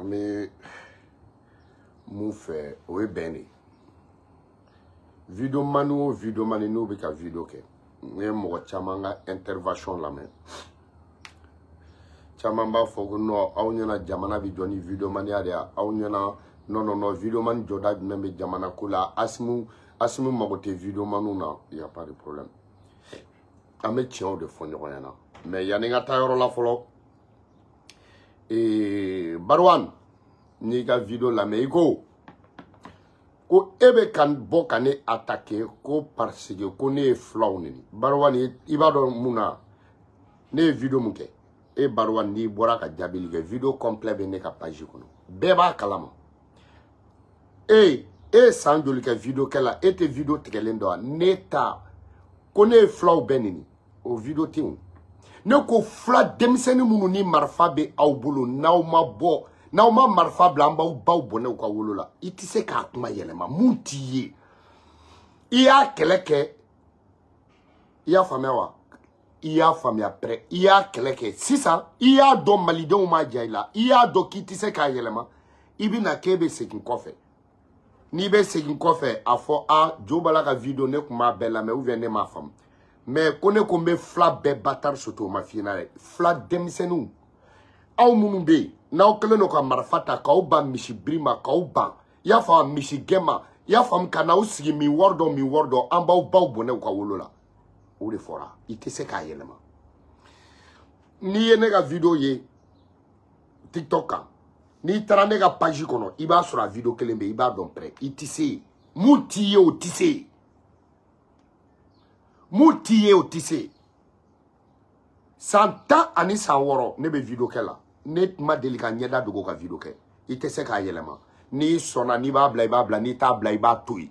an bɛ mun fɛ o ye bɛn de ye video mani o video mani n'o bɛ ka video kɛ ne ye mɔgɔ caman ka intervention lamɛn caman b'a fɔ ko nɔ aw ɲɛna jamana bɛ jɔ ni video maniya de ye aw ɲɛna nɔ nɔ nɔ video mani jɔda jumɛn bɛ jamana ko la asimu asimu mago tɛ video maniw na il y a pas de problème an bɛ tiɲɛw de fɔ ɲɔgɔn ɲɛna mɛ yanni n ka taa yɔrɔ la fɔlɔ ee baruwan n'i ka video lamɛn i ko ko e bɛ ka bɔ ka ne atake ko pariseke ko ne ye filaw nini baruwan i b'a dɔn mun na ne ye video mun kɛ e baruwan n'i bɔra ka jaabili kɛ video complet bɛ ne ka page kɔnɔ bɛɛ b'a kalama ee e ye san joli kɛ video kɛ la e tɛ video tigɛlen dɔn wa ne ta ko ne ye filaw bɛɛ nini o video tɛ yen ne ko fula denmisɛnnin minnu ni marifa bɛ aw bolo n'aw ma bɔ n'aw ma marifa bila an b'aw baw bɔnɛ u ka wolo la i tɛ se k'a kuma yɛlɛma mun t'i ye i y'a kɛlɛ kɛ i y'a faamuya wa i y'a faamuya pɛrɛ i y'a kɛlɛ kɛ sisan i y'a dɔn malidenw ma ja i la i y'a dɔn k'i tɛ se k'a yɛlɛma i bɛna k'e bɛ segin kɔfɛ n'i bɛ segin kɔfɛ a fɔ a jo b'a la ka video ne tun b'a bɛɛ lamɛn ubiyɛn ne m'a faamu mɛ ko ne ko n bɛ fila bɛɛ batari soto o ma f'i ɲɛna dɛ fila denmisɛnninw aw minnu bɛ yen n'aw kɛlen don ka marifa ta k'aw ban misi biri ma k'aw ban i y'a faamu misi gɛn ma i y'a faamu ka n'aw sigi min wari dɔ min wari dɔ an b'aw baw bɔnɛ u ka wolo la o de fɔra i tɛ se k'a yɛlɛma n'i ye ne ka video ye tiktok kan n'i taara ne ka page kɔnɔ i b'a sɔrɔ a video kelen bɛ i b'a dɔn pɛrɛ i tɛ se yen mun t'i ye o tɛ se yen mun t'i ye o tɛ se yen san tan ani san wɔɔrɔ ne bɛ video kɛ la ne ma deli ka ɲɛda dogo ka video kɛ i tɛ se k'a yɛlɛma n'i sɔnna n'i b'a bila i b'a bila n'i t'a bila i b'a to yen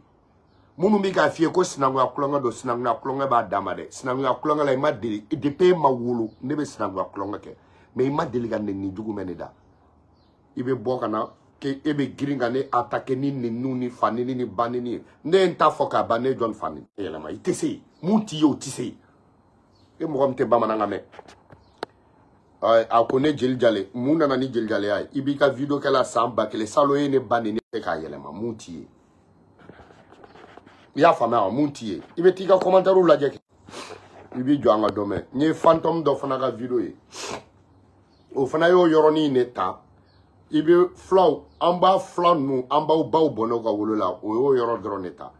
minnu bɛ k'a f'i ye ko sinankunya kulonkɛ don sinankunya kulonkɛ b'a dama dɛ sinankunya kulonkɛ la i ma deli depuis e ma wolo ne bɛ sinankunya kulonkɛ kɛ mais i ma deli ka nɛni jugu mɛn ne da i bɛ bɔ ka na ke e bɛ girin ka ne attaquer ni nɛniw ni fanini ni banini ye ne ye n ta fɔ k'a ban ne ye jɔni fani yɛlɛma i tɛ se yen mun t'i ye o tɛ se yen e mɔgɔ min tɛ bamanankan mɛn a ko ne jeli jale mun nana ni jeli jaleya ye i b'i ka video kɛla san ba kelen salo ye ne ba ni ne k'a yɛlɛma mun t'i ye i y'a faamuya wa mun t'i ye i bɛ t'i ka kɔmantɛriw lajɛ kɛ i b'i jɔ an ka dɔ mɛn n ye fantɔmu dɔ fana ka video ye o fana y'o yɔrɔnin de ta i bɛ fulaw an b'a fula ninnu an b'aw baw bɔ n'aw ka wolo la o y'o yɔrɔ dɔrɔn de ta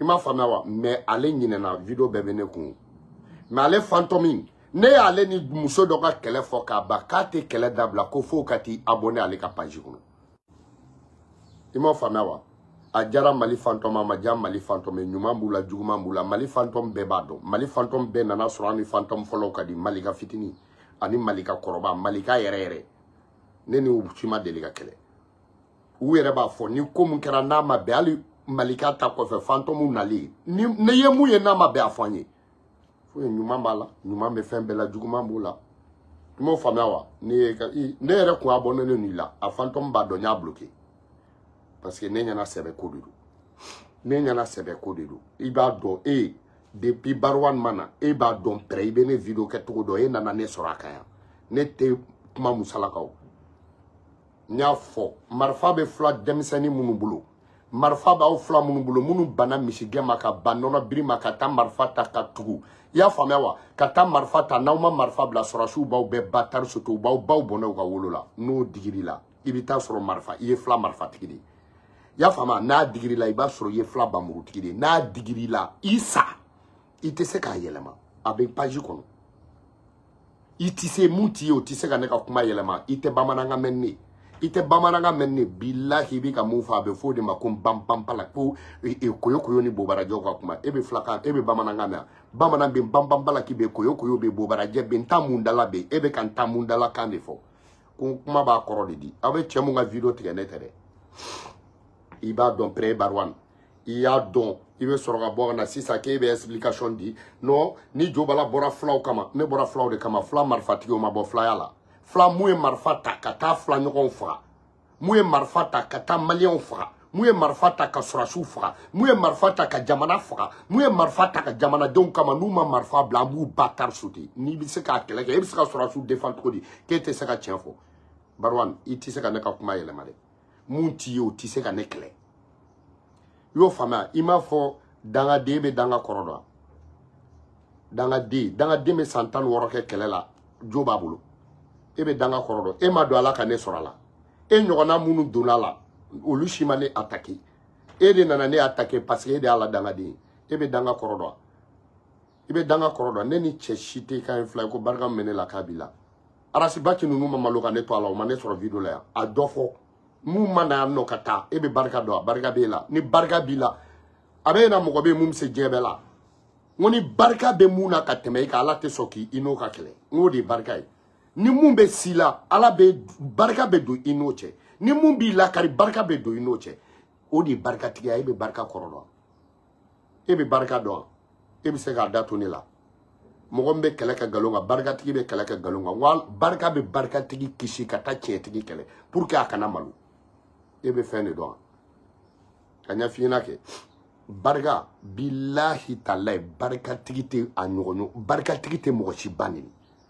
i m'a faamuya wa mɛ ale ɲinɛna video bɛɛ bɛ ne kun mɛ ale fantɔmi ne y'ale ni muso dɔ ka kɛlɛ fɔ k'a ban k'a tɛ kɛlɛ dabila ko fo ka t'i abonné ale ka page kɔnɔ i m'o faamuya wa a jara mali fantɔm a ma ja mali fantɔm ye ɲuman b'u la juguman b'u la mali fantɔm bɛɛ b'a dɔn mali fantɔm bɛɛ nana sɔrɔ an ni fantɔm fɔlɔw ka di malika fitini ani malika kɔrɔba malika yɛrɛ yɛrɛ ne ni u si ma deli ka kɛlɛ u yɛrɛ b'a fɔ ni ko min kɛra n'a ma bɛn hali malika ta kɔfɛ fantɔmu nali ni ne ye mun ye n'a ma bɛn a fɔ an ye fo ye ɲuman b'a la ɲuman bɛ fɛn bɛɛ la juguman b'o la i m'o faamuya wa ne ye ka i ne yɛrɛ kun abɔne ne n'i la a fantɔmu b'a dɔn n y'a bloqué parce que ne ɲɛna sɛbɛ ko de don ne ɲɛna sɛbɛ ko de don i b'a dɔn e ye depuis baruwan ma na e b'a dɔn pɛrɛ i bɛ ne video kɛ cogo dɔn e nana ne sɔrɔ a kan yan ne tɛ kuma musalakaw n y'a fɔ marifa bɛ fila denmisɛnnin minnu bolo marifa b'aw fila minnu bolo minnu bana misigɛn ma ka ba nɔnɔ biri ma ka taa marifa ta ka tugu i y'a faamuya wa ka taa marifa ta n'aw ma marifa bila sɔrɔsiw b'aw bɛɛ ba tari soto u b'aw baw bɔnɛ u ka wolo la n'o digiri la i bɛ taa sɔrɔ marifa i ye fila marifatigi de ye i y'a faamuya n'a digiri la i b'a sɔrɔ i ye fila bamurutigi de ye n'a digiri la i sa i tɛ se k'a yɛlɛma a bɛ paji kɔnɔ i tɛ se mun t'i ye o tɛ se ka ne ka kuma yɛlɛma i tɛ bamanankan mɛn ne i tɛ bamanankan mɛn ne bilahi i bɛ ka mun fɔ a bɛ fɔ o de ma ko banbanbala ko koyokoyo ni bobarajɛw ka kuma e bɛ filakan e bɛ bamanankan mɛn bamanan bɛ banbanbala k'i bɛ koyokoyo bɛ bobarajɛ bɛ n ta mun dala bɛ e bɛ ka n ta mun dala kan de fɔ ko kuma b'a kɔrɔ de di aw bɛ cɛ mun ka video tigɛ ne tɛ dɛ i b'a dɔn pere barwan i y'a dɔn i bɛ sɔrɔ ka bɔ ka na sisan k'e bɛ explication di non ni jobala bɔra fulaw kama ne bɔra fulaw de kama fula marifatigiw ma bɔ fulaya la fula mun ye marifa ta ka taa fula ɲɔgɔnw faga mun ye marifa ta ka taa maliyɛnw faga mun ye marifa ta ka sɔrɔsiw faga mun ye marifa ta ka jamana faga mun ye marifa ta ka jamanadenw kama n'u ma marifa bila an b'u ba kari sote n'i bɛ se k'a kɛlɛ kɛ e bɛ se ka sɔrɔsiw defan cogo di k'e tɛ se ka tiɲɛ fɔ barwan i tɛ se ka ne ka kuma yɛlɛma dɛ mun t'i ye o tɛ se ka ne kɛlɛ i y'o faamuya i m'a fɔ dangaden bɛ danga kɔrɔ dɔn dangaden dangaden bɛ san tan ni wɔɔrɔ kɛ kɛlɛ la jo b'a bolo e bɛ danga kɔrɔ dɔn e ma don ala ka ne sɔrɔ a la e ɲɔgɔnna minnu donna a la olu si ma ne atake e de nana ne atake parce que e de y'a la dangaden ye e bɛ danga kɔrɔ dɔn i bɛ danga kɔrɔ dɔn ne ni cɛ si tɛ kan ye fila ye ko barika min bɛ ne la k'a b'i la arasiba ci ninnu ma malo ka ne to a la o ma ne sɔrɔ video la yan a dɔ fɔ mun ma na yan nɔ ka taa e bɛ barika dɔn a barika b'e la ni barika b'i la a bɛ na mɔgɔ bɛ yen mun bɛ se diɲɛ bɛɛ la n ko ni barika bɛ mun na ka tɛmɛ i kan ala tɛ sɔn k'i i n'o ka kɛlɛ n k'o de ye barika ye ni mun bɛ si la ala bɛ barika bɛ don i n'o cɛ ni mun b'i lakari barika bɛ don i n'o cɛ o de ye barikatigiya e bɛ barika kɔrɔ dɔn e bɛ barika dɔn e bɛ se k'a da to ne la mɔgɔ min bɛ kɛlɛ kɛ nkalon kan barikatigi bɛ kɛlɛ kɛ nkalon kan wa barika bɛ barikatigi kisi ka taa tiɲɛtigi kɛlɛ pour que a kana malo e bɛ fɛn de dɔn ka ɲɛf'i ɲɛna kɛ barika bilahi talayi barikatigi tɛ a ɲɔgɔn ye barikatigi tɛ mɔgɔ si ba nini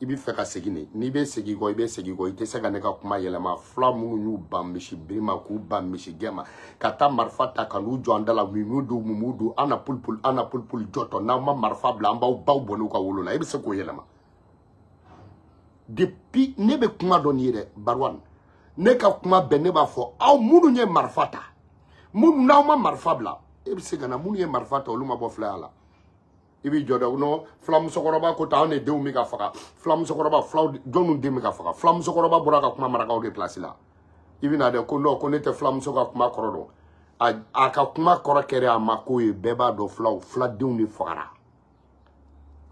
i bɛ fɛ ka segin de n'i bɛ segin kɔ i bɛ segin kɔ i tɛ se ka ne ka kuma yɛlɛma fila minnu y'u ban misi biri ma k'u ban misi gɛn ma ka taa marifa ta ka n'u jɔ an da la mumu don mumu don an na polipoli an na polipoli jɔtɔ n'aw ma marifa bila an b'aw baw bɔ n'u ka wolo la e bɛ se k'o yɛlɛma depuis ne bɛ kuma dɔ nin ye dɛ baruwan ne ka kuma bɛɛ ne b'a fɔ aw minnu ye marifa ta minnu n'aw ma marifa bila e bɛ se ka na minnu ye marifa ta olu ma bɔ filaya la i b'i jɔ dɛ nɔ fulamusokɔrɔba ko tan anw de denw bɛ ka faga fulamusokɔrɔba fulaw jɔnniw den bɛ ka faga fulamusokɔrɔba bɔra ka kuma marakaw de pilasi la i bɛna dɛ ko nɔ ko ne tɛ fulamuso ka kuma kɔrɔ dɔn a a ka kuma kɔrɔ kɛrɛ a ma k'o ye bɛɛ b'a dɔn fulaw fuladenw de fagara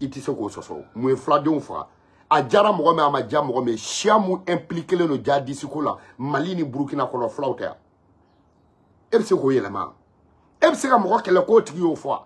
i tɛ se k'o sɔsɔ mun ye fuladenw faga a jara mɔgɔ min a ma ja mɔgɔ min siya mun impliquelen don jadisi ko la mali ni burukina kɔnɔ fulaw tɛ yan e bɛ se k'o yɛlɛma e bɛ se ka mɔgɔ kɛlɛ k'o tigi y'o fɔ wa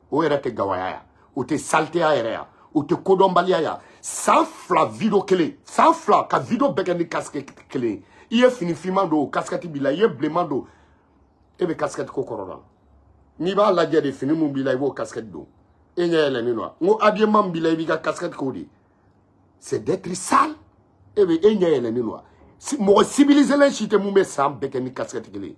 o yɛrɛ tɛ gawaya ya o tɛ saliteya yɛrɛ ya o tɛ kodɔnbaliya ya san fila video kelen san fila ka video bɛɛ kɛ ni kasike kelen i ye fini finman don o kasikɛti b'i la i ye bilenman don e bɛ kasikɛti ko kɔrɔ la n'i b'a lajɛ de fini mun b'i la i b'o kasikɛti don e ɲɛ yɛlɛnnen don wa n ko habillement min b'i la i b'i ka kasikɛti k'o de c'est d'être sale e bɛ e ɲɛ yɛlɛnnen don wa mɔgɔ civiliselen si tɛ mun bɛ san bɛɛ kɛ ni kasikɛti kelen ye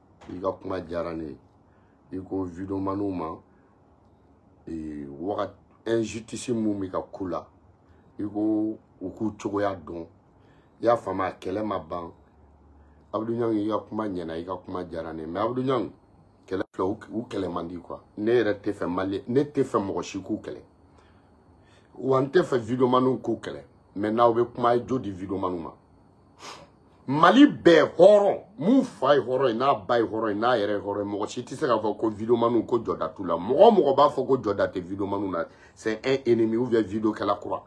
i ka kuma diyara ne ye i ko videomaniw ma ee, wagati injustice mun bɛ ka k'u la i ko u k'u cogoya dɔn i y'a faamu a kɛlɛ ma ban abudu ɲangi i ka kuma ɲɛna i ka kuma diyara ne ye mɛ abudu ɲangi kɛlɛ filɛ u kɛlɛ man di kuwa ne yɛrɛ tɛ fɛ mali ne tɛ fɛ mɔgɔ si k'u kɛlɛ wa n tɛ fɛ videomaniw k'u kɛlɛ mɛ n'aw bɛ kuma ye jo di videomaniw ma mali bɛɛ hɔrɔn mun fa ye hɔrɔn ye n'a ba ye hɔrɔn ye n'a yɛrɛ ye hɔrɔn ye mɔgɔ si tɛ se k'a fɔ ko videomaniw ko jɔda t'u la mɔgɔ o mɔgɔ b'a fɔ ko jɔda tɛ videomaniw na c'est un ennemi ou bien videokɛla kura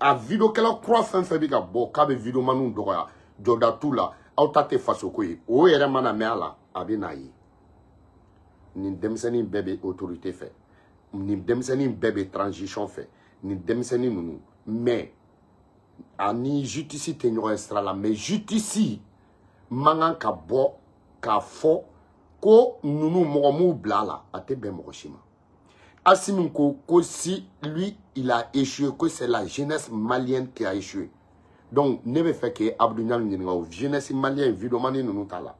a videokɛla kura fɛn fɛn bɛ ka bɔ k'a bɛ videomaniw dɔgɔya jɔda t'u la aw ta tɛ fasoko ye o yɛrɛ mana mɛn a la a bɛ n'a ye nin denmisɛnnin bɛɛ bɛ autorité fɛ nin denmisɛnnin bɛɛ bɛ transition fɛ nin denmisɛnnin ninnu mais ani jutisi tɛ ɲɔgɔn ye sira la mɛ jutisi man kan ka bɔ k'a fɔ ko ninnu mɔgɔ m'u bila a la a tɛ bɛn mɔgɔ si ma asimi ko ko si lui il a échoué ko c'est la jeunesse malienne qui a échoué donc ne bɛ fɛ k'e abudou ɲami ɲininka o jeunesse malienne videomani ninnu t'a la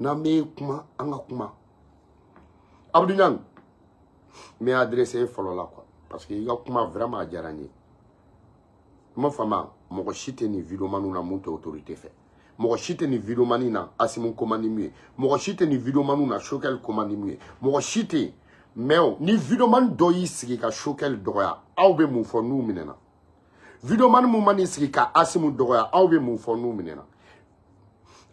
n'an bɛ kuma an ka kuma Abdou Niang n bɛ adresse e fɔlɔ la quoi parce que i ka kuma vraiment a diyara n ye i ma faamuya mɔgɔ si tɛ nin videomaniw na mun tɛ autorité fɛ mɔgɔ si tɛ nin videomani na Asimu ko man di mun ye mɔgɔ si tɛ nin videomaniw na Choquel ko man di mun ye mɔgɔ si tɛ yen mais ni videomani dɔ y'i sigi ka Choquel dɔgɔya aw bɛ mun fɔ n'u minɛna videomani mun man'i sigi ka asimu dɔgɔya aw bɛ mun fɔ n'u minɛna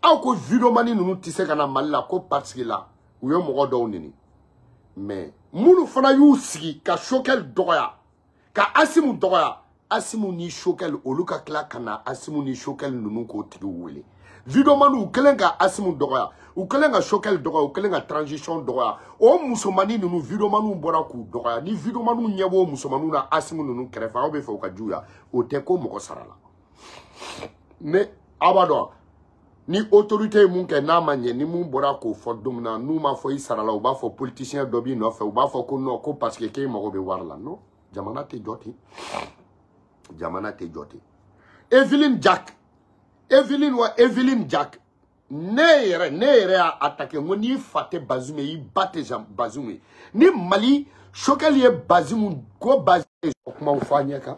aw ko videomani ninnu tɛ se ka na mali la ko pasigi la u ye mɔgɔ dɔw nini mɛ minnu fana y'u sigi ka sokɛli dɔgɔya ka asimu dɔgɔya asimu ni sokɛli olu ka tila ka na asimu ni sokɛli ninnu k'o tigiw wele Vidomani u kɛlen ka Asimu dɔgɔya u kɛlen ka Choquel dɔgɔya u kɛlen ka transition dɔgɔya o musomani ninnu Vidomaniw bɔra k'u dɔgɔya ni Vidomaniw ɲɛ b'o musomaniw na Asimu ninnu kɛrɛfɛ aw bɛ fɛ u ka juguya o tɛ ko mɔgɔ sara la ne aw b'a dɔn ni autorité ye mun kɛ n'a ma ɲɛ ni mun bɔra k'o fɔ don min na n'u ma fɔ i sara la u b'a fɔ politicien dɔ b'i nɔfɛ u b'a fɔ ko non ko parce que k'e mago bɛ wari la non jamana tɛ jɔ ten jamana tɛ jɔ ten Evelyne Jack Evelyn wa Evelyn Jack ne yɛrɛ ne yɛrɛ y'a attaqué n ko n'i fa tɛ Bazoum ye i ba tɛ Bazoum ye ni Mali sokɛli ye Bazoum ko Bazoum ye kumaw fɔ a ɲɛ kan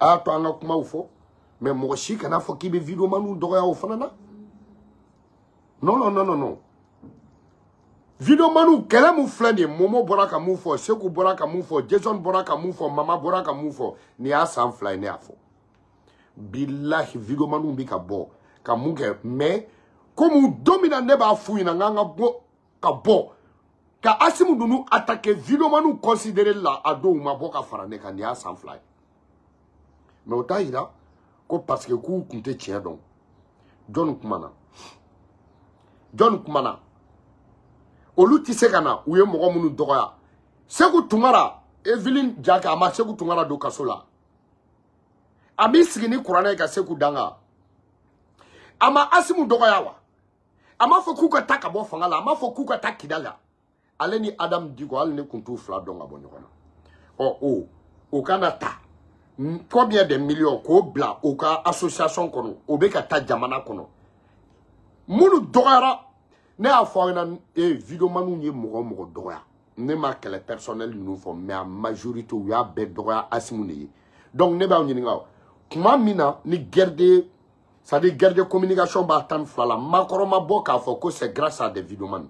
a y'a to an ka kumaw fɔ mɛ mɔgɔ si kana fɔ k'i bɛ videomaniw dɔgɔya o fana na non non non non non videomaniw kɛlɛ min filɛ nin ye momo bɔra ka mun fɔ seku bɔra ka mun fɔ jason bɔra ka mun fɔ mama bɔra ka mun fɔ nin y'a san fila ye ne y'a fɔ bilahi vigomaniw bɛ ka bɔ ka mun kɛ mɛ komi don min na ne b'a f'u ɲɛna n k'an ka bɔ ka bɔ ka asimu ninnu atake vigomaniw kɔnsidere la a don u ma bɔ ka fara ne kan nin y'a san fila ye mɛ o t'a yira ko parce que k'u tun tɛ tiɲɛ dɔn jɔni kuma na jɔni kuma na olu tɛ se ka na u ye mɔgɔ minnu dɔgɔya segu tumara evelyn jake a ma segu tunkara don kaso la a b'i sigi ni kuranɛ ye ka se k'u danga a ma asimu dɔgɔya wa a m'a fɔ k'u ka taa ka bɔ fanga la a m'a fɔ k'u ka taa kida la ale ni adamu diko hali ne tun t'u fila dɔn ka bɔ ɲɔgɔn na ɔ o o kana ta combien de millions k'o bila u ka association kɔnɔ o bɛ ka taa jamana kɔnɔ minnu dɔgɔyara ne y'a fɔ aw ɲɛna ee videomaniw ye mɔgɔ mɔgɔ dɔgɔya ne ma kɛlɛ personnel ninnu fɔ mais a majorité u y'a bɛɛ dɔgɔya asimu de ye donc ne b'aw ɲininka o tuma min na ni guerre de c'est à dire guerre de communication b'a tan ni fila la makɔrɔ ma bɔ k'a fɔ ko c'est grâce à des videomans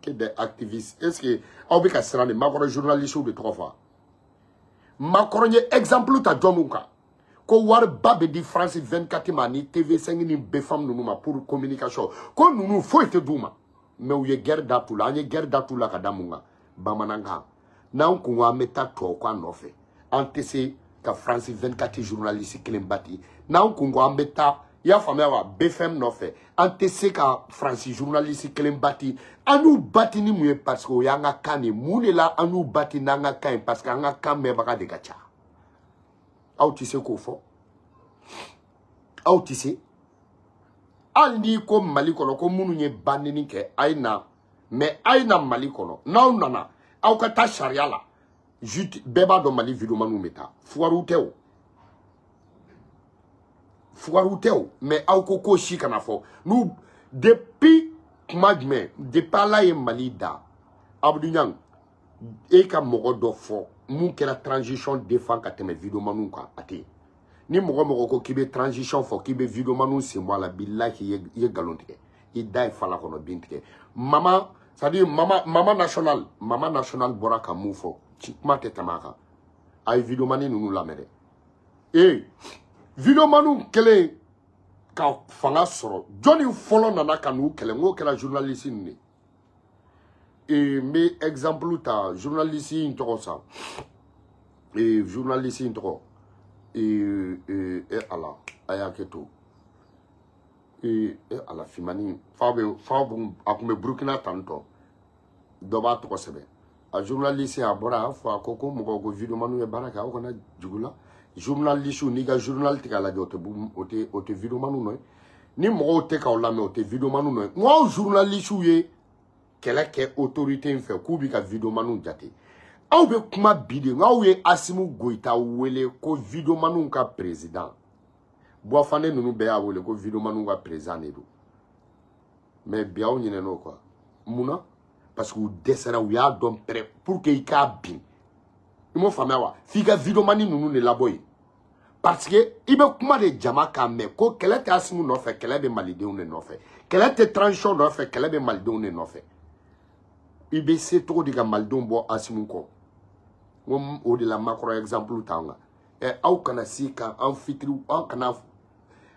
que des activistes est ce que aw bɛ ka siran de makɔrɔ journalistes de tɔgɔ fɔ makɔrɔ ye exemple ta jɔnw kan ko wariba bɛ di france 24 ma ni tv 5 ni bfam ninnu ma pour communication ko ninnu foyi tɛ d'u ma mɛ u ye gɛri da tu la an ye gɛri da tu la ka da mun kan bamanankan n'an kun ko an bɛ taa tubabu kan nɔfɛ an tɛ se ka faransi 24 journaliste kelen bati n'an kun ko an bɛ taa i y'a faamuya wa bfm nɔfɛ an tɛ se ka faransi journaliste kelen bati an y'u bati ni mun ye parce que o y'an ka kan de mun de la an y'u bati n'an ka kan ye parce que an ka kan mɛnbaga de ka ca aw tɛ se k'o fɔ aw tɛ se hali n'i ko mali kɔnɔ ko minnu ye bandini kɛ a ye na mɛ a ye na mali kɔnɔ n'aw nana aw ka taa sariya la jute bɛɛ b'a dɔn mali videomaniw bɛ taa fuwariw tɛ o fuwariw tɛ o mɛ aw ko k'o si kana fɔ n'u depuis kuma jumɛn depuis ala ye mali da abuduɲang e ka mɔgɔ dɔ fɔ mun kɛra transition defan ka tɛmɛ videomaniw kan a tɛ yen ni mɔgɔ mɔgɔ ko k'i bɛ transition fɔ k'i bɛ videomaniw sen bɔ a la bilahi k'i ye i ye nkalon tigɛ i da ye fala kɔnɔ bin tigɛ mama c'est à dire mama mama national mama national bɔra ka mun fɔ ci kuma tɛ tɛmɛ a kan a ye videomani ninnu lamɛn dɛ ee videomaniw kɛlen ka fanga sɔrɔ jɔnni fɔlɔ nana ka n'u kɛlɛ n k'o kɛra journaliste ninnu de ye ee n bɛ exemple ta journaliste in tɔgɔ sa ee journaliste in tɔgɔ ee ee e ala a y'a kɛ to ee e ala fimani fa bɛ fa a tun bɛ burukina tantɔ dɔ b'a tɔgɔ sɛbɛn a journaliste a bɔra a y'a fɔ a ko ko mɔgɔw ko videomaniw ye baara kɛ aw kana jugu la journaliste n'i ka journal tɛ ka lajɛ o tɛ o tɛ o tɛ videomaniw nɔ ye ni mɔgɔw tɛ k'aw lamɛn o tɛ videomaniw nɔ ye n ko aw journaliste ye kɛlɛ kɛ autorité in fɛ k'u bɛ ka videomaniw jate aw bɛ kuma bi de n ko aw ye Asimu Goyita wele ko videomaniw ka président buwafande ninnu bɛɛ y'a wele ko videomaniw ka président de don mais bi aw ɲinɛna o kɔ mun na. parce que u dɛsɛra u y'a dɔn pɛrɛ pour que i k'a bin i m'o faamuya wa f'i ka videomani ninnu de labɔ yen parce que i bɛ kuma de jama kan mɛ ko kɛlɛ tɛ asimu nɔfɛ kɛlɛ bɛ malidenw de nɔfɛ kɛlɛ tɛ transition nɔfɛ kɛlɛ bɛ malidenw de nɔfɛ i bɛ se cogo di ka malidenw bɔ asimu kɔ n ko o de la makɔrɔ exemple t'an kan ɛ aw kana se ka an fitiriw an kana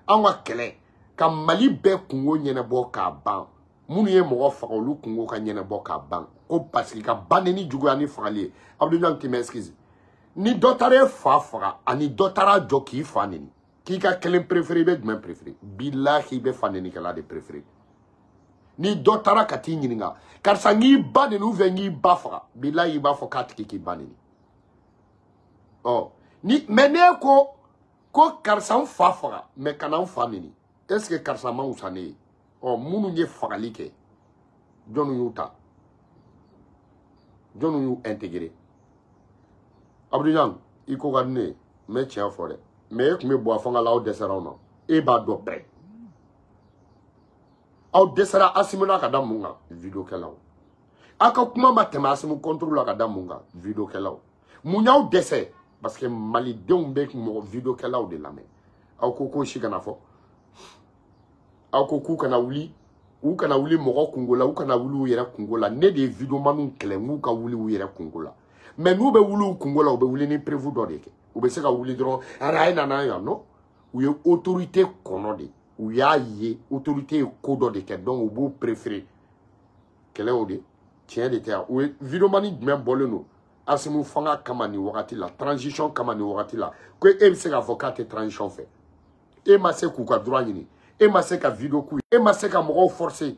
an ka kɛlɛ ka mali bɛɛ kungo ɲɛnabɔ k'a ban minnu ye mɔgɔ faga olu kungo ka ɲɛnɛbɔ ka ban ko pasiki ka bannen ni juguya ni fagali ye abudulayi k'i mɛsikisi ni dɔ taara e fa faga ani dɔ taara jɔ k'i fa neni k'i ka kelen perefere i bɛ jumɛn perefere bilahi i bɛ fa nenikɛla de perefere ni dɔ taara ka t'i ɲininka karisa n k'i ba neni u fɛ n k'i ba faga bilahi i b'a fɔ k'a tigi k'i ba neni ɔ ni mɛ n'e ko ko karisa n fa faga mɛ kana n fa neni est ce que karisa ma wusa ne ye ɔ minnu ye fagali kɛ jɔnni y'u ta jɔnni y'u integere abudujan i ko ka di ne ye n bɛ tiɲɛ fɔ dɛ mɛ e tun bɛ bɔ a fanga la aw dɛsɛra aw na e b'a dɔn bɛɛ aw dɛsɛra asimu na ka da mun kan video kɛlaw aw ka kuma ma tɛmɛ asimu kɔntoro la ka da mun kan video kɛlaw mun y'aw dɛsɛ parce que malidenw bɛ mɔgɔ vidokɛlaw de lamɛn aw ko k'o si kana fɔ aw ko k'u kana wuli u kana wuli mɔgɔ kungo la u kana wuli u yɛrɛ kungo la ne de ye videomaniw kɛlɛ n k'u ka wuli u yɛrɛ kungo la mɛ n'u bɛ wuli u kungo la u bɛ wuli ni perefu dɔ de kɛ u bɛ se ka wuli dɔrɔn ara a ye nana yan nɔ u ye autorité kɔnɔ de u y'a ye autorité ye ko dɔ de kɛ donc u b'u préféré kɛlɛ y'o de tiɲɛ de tɛ yan o ye videomani jumɛn bɔlen don asimu fanga kama nin wagati la transition kama nin wagati la ko e bɛ se k'a fɔ k'a tɛ transition fɛ e ma se k'u ka droit ɲini e ma se ka video k'u ye e ma se ka mɔgɔw forcer i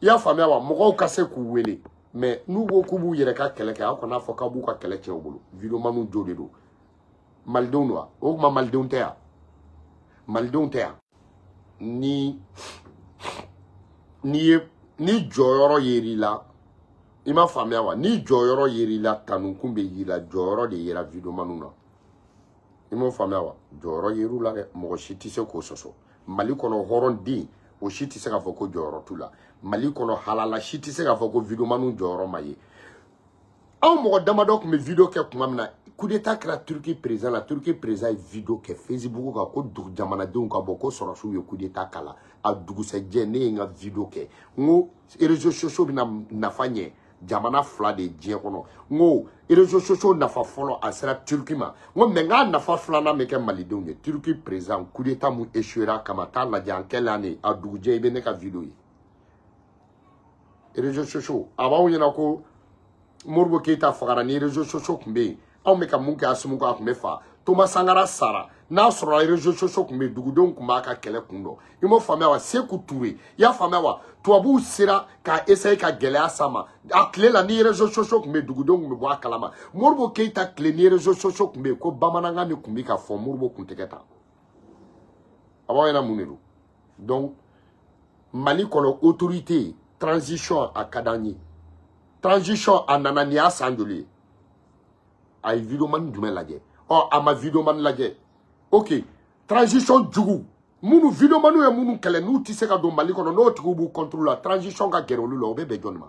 y'a faamuya wa mɔgɔw ka se k'u wele mais n'u ko k'u b'u yɛrɛ ka kɛlɛ kɛ aw kana fɔ k'aw b'u ka kɛlɛ tiɲɛ u bolo videomaniw jo de don malidenw don wa o tuma malidenw tɛ yan malidenw tɛ yan ni n'i ye ni jɔyɔrɔ yer'i la i ma faamuya wa ni jɔyɔrɔ yer'i la kanukun bɛ y'i la jɔyɔrɔ de yera videomaniw na i m'o faamuya wa jɔyɔrɔ yer'u la dɛ mɔgɔ si tɛ se k'o sɔsɔ mali kɔnɔ hɔrɔn den o si tɛ se k'a fɔ ko jɔyɔrɔ t'u la mali kɔnɔ halala si tɛ se k'a fɔ ko videomaniw jɔyɔrɔ ma ye aw mɔgɔ damadɔ tun bɛ video kɛ tuma min na coup d'état kɛra turki président la turki président ye video kɛ facebook kan ko dugu jamanadenw ka bɔ ko sɔrɔsiw ye coup d'état kala a dugusɛjɛ ne ye n ka video kɛ n ko réseaux sociaux bɛna nafa ɲɛ jamana fila de ye diɲɛ kɔnɔ n ko réseaux sociaux nafa fɔlɔ a sera turki ma n ko mɛ n k'a nafa filanan bɛ kɛ malidenw de turki président coup d'état mun échouera kama t'a lajɛ an kɛlen an de a dugujɛ i bɛ ne ka video ye réseau sociaux a b'aw ɲɛna ko moribo keyita fagara ni réseau sociaux tun bɛ yen anw bɛ ka mun kɛ asumu ko a tun bɛ fa toma sangara sara n'a sɔrɔla réseau sociaux tun bɛ yen dugudenw tun b'a ka kɛlɛ kun dɔn i m'o faamuya wa seku ture i y'a faamuya wa tubabuw sera k'a essaye ka gɛlɛya s'a ma a tile la ni réseau sociaux tun bɛ yen dugudenw tun bɛ bɔ a kalama moribo keyita tile ni réseau sociaux tun bɛ yen ko bamanankan de tun bɛ ka fɔ moribo kun tɛgɛ ta a b'aw ɲɛna mun de don donc mali kɔnɔ autorité transition a ka d'an ye transition a nana nin y'a san joli ye a ye videomani jumɛn lajɛ ɔ a ma videomani lajɛ ok transition jugu minnu videomaniw ye minnu kɛlɛ n'u tɛ se ka don mali kɔnɔ n'o tigiw b'u kɔntoro la transition ka gɛrɛ olu la o bɛ bɛn jɔni ma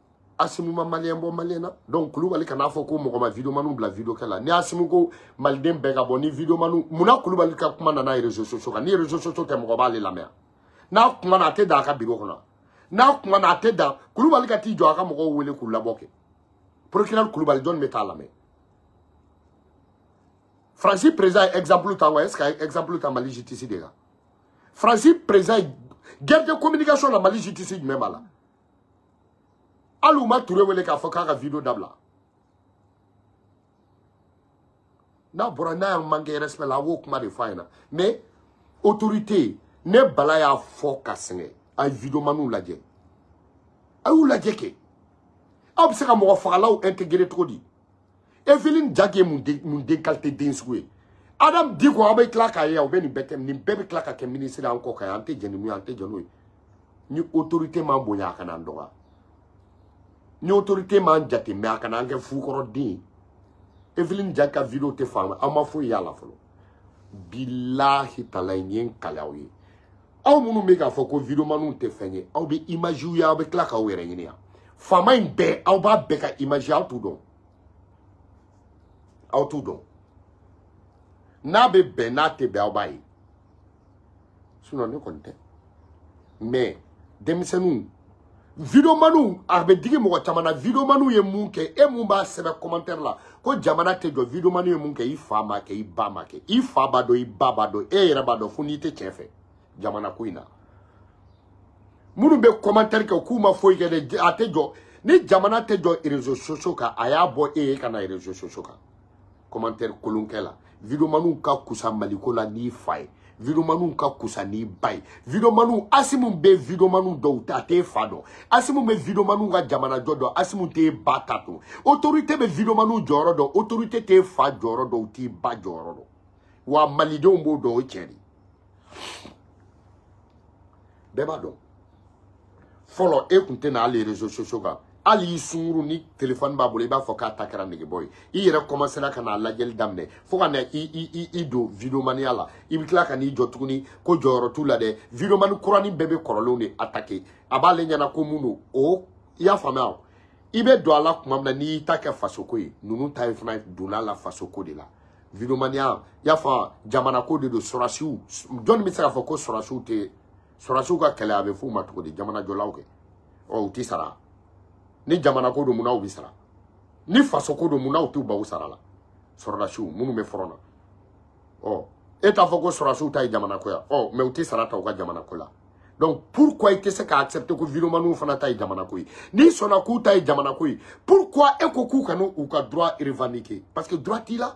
asimu ma maliyɛn bɔ maliyɛn na donc kulubali kan'a fɔ ko mɔgɔ ma videomaniw bila videokɛ la ni asimu ko maliden bɛɛ ka bɔ ni videomaniw munna kulubali ka kuma nana réseau sociaux kan ni réseau sociaux tɛ mɔgɔ b'ale lamɛn n'a kuma na a tɛ dan a ka biro kɔnɔ n'a kuma na a tɛ dan kulubali ka t'i jɔ a ka mɔgɔw wele k'u labɔ kɛ procureur kulubali jɔni bɛ taa lamɛn faransi président ye exemple ta wa est ce que a ye exemple ta mali justice de kan faransi président ye guerre de communication na mali justice jumɛn b'a la hali u ma ture wele k'a fɔ k'a ka video dabila n'a bɔra n'a y'a manqué respect la a b'o kuma de fɔ a ɲɛna mais autorité ne bala y'a fɔ ka sɛgɛn a ye videomaniw lajɛ a y'u lajɛ kɛ aw bɛ se ka mɔgɔ fagalaw intégrer cogo di Evelyne Diack ye mun den mun den qualité den sugu ye Adam di ko aw bɛ tila k'a ye aw bɛ nin bɛɛ kɛ nin bɛɛ bɛ tila ka kɛ minisiri an kɔ kan yan an tɛ jɛn ni mun ye an tɛ jɛn n'o ye ni autorité ma bonya a kana an dɔgɔya ni autorité m'an jate mɛ a kana an kɛ fukɔrɔden ye Evelyne Diack ka video tɛ faamu an ma foyi y'a la fɔlɔ bilahi talayi n ye n kale aw ye aw minnu bɛ k'a fɔ ko videomaniw tɛ fɛn ye aw bɛ imagew ye aw bɛ tila k'aw yɛrɛ ɲini yan faama in bɛɛ aw b'a bɛɛ ka image aw t'u dɔn aw t'u dɔn n'a bɛ bɛn n'a tɛ bɛn aw b'a ye sinɔn ne kɔni tɛ mɛ denmisɛnninw videomaniw a bɛ digi mɔgɔ caman na videomaniw ye mun kɛ e mun b'a sɛbɛn commentaire la ko jamana tɛ jɔ videomaniw ye mun kɛ i fa ma kɛ i ba ma kɛ i fa b'a dɔn i ba b'a dɔn e yɛrɛ b'a dɔn fo n'i tɛ tiɲɛ fɛ jamana ko in na minnu bɛ commentaire kɛ k'u ma foyi kɛ dɛ a tɛ jɔ ni jamana tɛ jɔ réseaux sociaux kan a y'a bɔ e ye ka na réseaux sociaux kan commentaire kolonkɛ la videomaniw ka kusa maliko la n'i fa ye videomaniw ka kusa n'i ba ye videomaniw asimu bɛ videomaniw dɔw ta a t'e fa dɔn asimu bɛ videomaniw ka jamanajɔ dɔn asimu t'e ba ta to autorité bɛ videomaniw jɔyɔrɔ dɔn autorité t'e fa jɔyɔrɔ dɔn u t'i ba jɔyɔrɔ dɔn wa malidenw b'o dɔn o cɛ de bɛɛ b'a dɔn fɔlɔ e kun tɛna hali rezo soso kan hali y'i sunkuru ni telefɔni b'a bolo i b'a fɔ k'a ta kɛra negebɔ ye i yɛrɛ kɔmasera ka n'a lajɛli daminɛ fo ka na i i i i don videomaniya la i bɛ tila ka n'i jɔ tuguni ko jɔyɔrɔ t'u la dɛ videomani kurani bɛɛ bɛ kɔrɔlenw de atake a b'ale ɲɛna ko mun don o i y'a faamuya o i bɛ don a la tuma min na n'i y'i ta kɛ fasoko ye ninnu ta ye fana donna a la fasoko de la videomaniya y'a fɔ jamanako de don sɔrɔsiw jɔnni bɛ se k'a fɔ ko sɔrɔsiw tɛ sɔrɔdasiw ka kɛlɛ a bɛ f'u ma cogo di jamanajɔlaw kɛ ɔ u ti sara ni jamana ko don munna u bɛ sara ni faso ko don munna u t'u baw sara la sɔrɔdasiw minnu bɛ fɔrɔn na ɔ e t'a fɔ ko sɔrɔdasiw ta ye jamana ko ya ɔ mɛ u tɛ sara ta u ka jamana ko la donc pourquoi i tɛ se ka accepter ko viromaniw fana ta ye jamana ko ye n'i sɔnna k'u ta ye jamana ko ye pourquoi e ko k'u kana u ka droit revendiquer parce que droit t'i la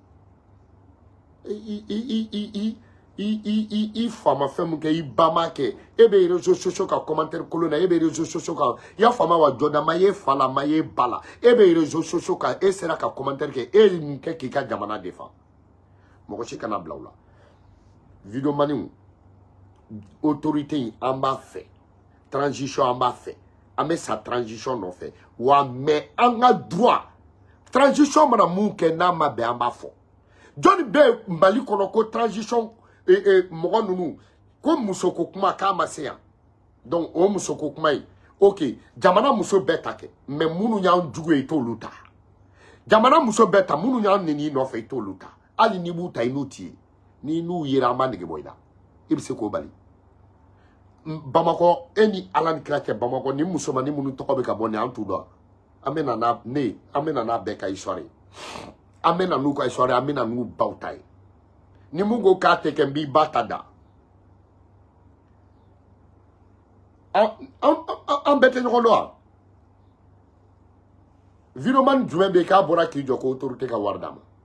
i fa ma fɛn min kɛ i ba ma kɛ e bɛ réseau sociaux ka commentaire kolo na e bɛ réseau sociaux kan i y'a faamu wa jɔda ma ye fa la ma ye ba la e bɛ réseau sociaux kan e sera ka commentaire kɛ e ye nin kɛ k'i ka jamana defa mɔgɔ si kana bila u la videomaniw autorité in an b'a fɛ transition an b'a fɛ an bɛ sa transition nɔfɛ wa mɛ an ka droit transition mana mun kɛ n'a ma bɛn an b'a fɔ jɔnni bɛ mali kɔnɔ ko transition e, e, mɔgɔ ninnu ko musoko kuma k'a ma se yan donc o musoko kuma in ok jamana muso bɛɛ ta kɛ mɛ minnu y'an jugu ye i t'olu ta jamana muso bɛɛ ta minnu y'an nini nɔfɛ i t'olu ta hali n'i b'u ta i n'u t'i ye n'i n'u yera an b'a nege bɔ i la i bɛ se k'o bali bamakɔ e ni ala ni kira cɛ bamakɔ ni musomannin minnu tɔgɔ bɛ ka bɔ nin an t'u dɔn an bɛ na n'a ne ye an bɛ na n'a bɛɛ ka histoire ye an bɛ na n'u ka histoire ye an bɛ na n'u baw ta ye ni mun ko k'a tɛ kɛ n b'i ba ta da an bɛɛ tɛ ɲɔgɔn dɔn wa viromani jumɛn bɛ yen k'a bɔra k'i jɔ ko autorité ka wari d'a ma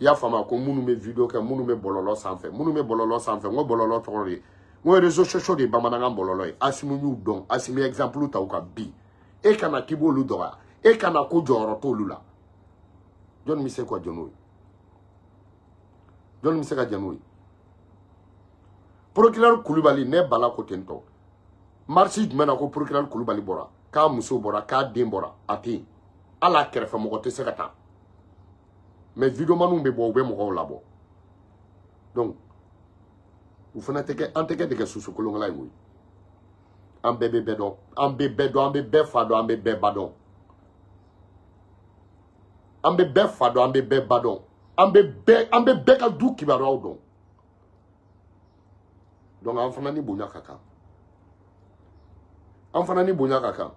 i y'a faamu ko minnu bɛ video kɛ minnu bɛ bɔlɔlɔ sanfɛ minnu bɛ bɔlɔlɔ sanfɛ n ko bɔlɔlɔ tɔgɔ de ye n ko réseau sociaux de ye bamanankan bɔlɔlɔ ye asimu y'u dɔn asimu ye exemple ta u ka bi e kana k'i b'olu dɔgɔya e kana ko jɔyɔrɔ t'olu la jɔni bɛ se ka jɔn n'o ye jɔni bɛ se ka jɛn n'o ye procureur kulubali ne bala ko ten tɔ marisi jumɛn na ko procureur kulubali bɔra k'a muso bɔra k'a den bɔra a tɛ yen hali a kɛrɛfɛmɔgɔ tɛ se ka taa mɛ videomaniw bɛ bɔ u bɛ mɔgɔw labɔ donc u fana tɛ kɛ an tɛ kɛ de kɛ susu kolonkala ye koyi an bɛɛ bɛ bɛɛ dɔn an bɛ bɛɛ dɔn an bɛ bɛɛ fa dɔn an bɛ bɛɛ ba dɔn an bɛ bɛɛ fa dɔn an bɛ bɛɛ ba dɔn an bɛ bɛɛ an bɛ bɛɛ ka du kibaruyaw dɔn donc an fana ni bonya ka kan an fana ni bonya ka kan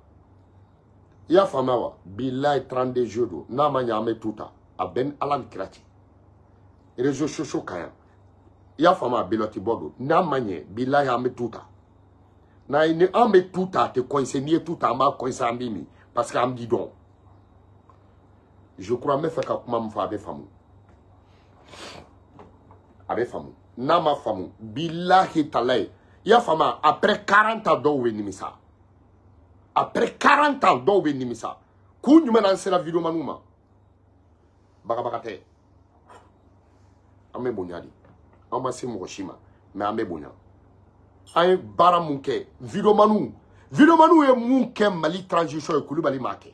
i y'a faamuya wa bilayi 32 jeux don n'a ma ɲɛ an bɛ tu ta a bɛ ni ala ni kira cɛ réseau sociaux kan yan i y'a faamu a belɔti bɔ don n'a ma ɲɛ bilayi an bɛ tu ta n'a ye ni an bɛ tu ta a tɛ coincer n'i ye tu ta an b'a coincer an b'i min parce que an b'i dɔn je crois n bɛ fɛ ka kuma min fɔ a bɛ faamu a bɛ faamu n'a ma faamu bilahi tala ye i y'a faamu après 40 ans dɔw bɛ nimisa après 40 ans dɔw bɛ nimisa kun jumɛn na an sera videomaniw ma bagabaga tɛ an bɛ bonya de an ma se mɔgɔ si ma mais an bɛ bonya an ye baara mun kɛ videomaniw videomaniw ye mun kɛ mali transition ye kulubali m'a kɛ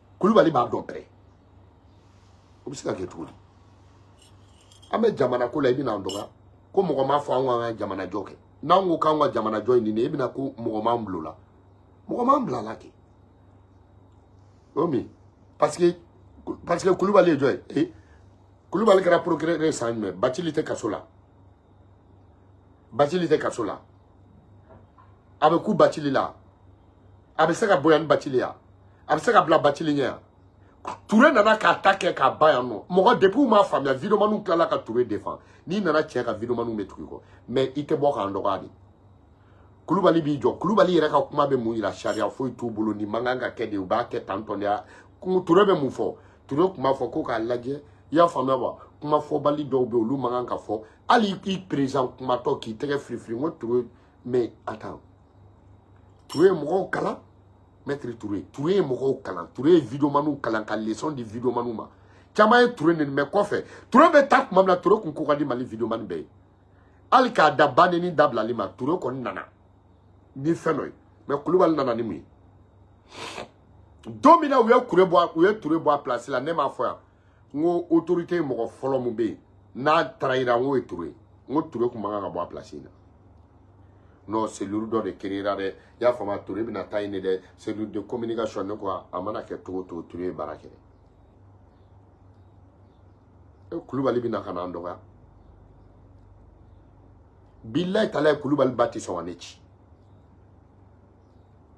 kulubali b'a dɔn pɛrɛ o bɛ se ka kɛ cogo di an bɛ jamana ko la i bɛna an dɔgɔya ko mɔgɔ m'a fɔ an k'an ka jamana jɔ kɛ n'an ko k'an ka jamana jɔ in ɲini e bɛna ko mɔgɔ m'an bila o la mɔgɔ m'an bila a la kɛ o min parce que parce que kulubali ye jɔn ye ee kulubali kɛra procureur ye san jumɛn bacili tɛ kaso la Bacili tɛ kaso la a bɛ ku Bacili la a bɛ se ka bonya ni Bacili ya a bɛ se ka bila Bacili ɲɛ Ture nana k'a ta kɛ k'a ba yan nɔ mɔgɔ depuis u m'a faamuya videomaniw tilala ka Ture defan n'i nana cɛ ka videomaniw bɛ tugu i kɔ mais i tɛ bɔ k'an dɔgɔya de kulubali b'i jɔ kulubali yɛrɛ ka kuma bɛ mun yira sariya foyi t'u bolo nin man kan ka kɛ de u b'a kɛ tan tɔndenya ture bɛ mun fɔ ture tun b'a fɔ ko k'a lajɛ i y'a faamuya wa kuma fɔbali dɔw bɛ olu man kan ka fɔ hali i perezan kumatɔ k'i tɛgɛ firifiri n ko ture mɛ a tan ture ye mɔgɔw kalan mɛtiri ture ture ye mɔgɔw kalan ture ye videomaniw kalan ka leçon di videomaniw ma caman ye ture neni mɛ kɔfɛ ture bɛ taa tuma min na ture kun ko ka di mali videomani bɛɛ ye hali k'a da ba neni dabilali ma ture kɔni nana ni fɛn dɔ ye mɛ kulubali nana ni mun ye don min na u ye kure bɔ u ye ture bɔ a place la ne m'a fɔ yan n ko autorité mɔgɔ fɔlɔ min bɛ yen n'a tarayira n k'o ye ture ye n ko ture tun man kan ka bɔ a place in na non seluru dɔ de créera dɛ i y'a faamu ture bɛna taa yen de dɛ seluru de communication ne ko a mana kɛ cogo cogo ture ye baara kɛ dɛ kulubali bɛna ka na an dɔgɔya bilayi tala ye kulubali ba tɛ sɔn ka ne ci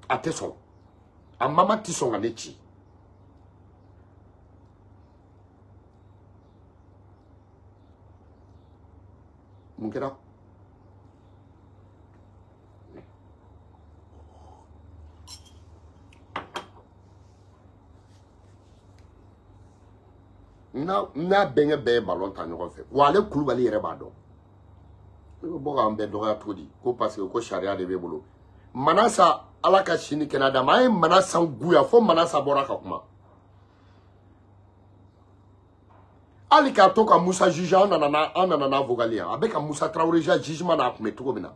a tɛ sɔn a mama tɛ sɔn ka ne ci mun kɛra n'a bɛnkɛ bɛɛ ye balon ta ɲɔgɔn fɛ wa ale kulubali yɛrɛ b'a dɔn ne bɛ bɔ k'an bɛɛ dɔgɔya cogo di ko paseke ko sariya de b'e bolo mana sa ala ka si ni kɛnɛya d'a ma an ye mana san guya fo mana sa bɔra ka kuma hali k'a to ka musa juge an nana n'a an nana n'a vogali yan a bɛ ka musa tarawele ja jugement na a tun bɛ cogo min na